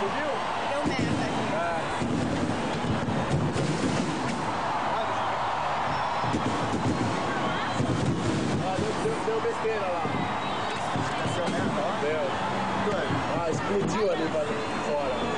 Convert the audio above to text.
Deu merda. É. Ah, deu, deu, deu besteira lá. Deu merda, ó. Deu. Ah, explodiu ali, pra fora.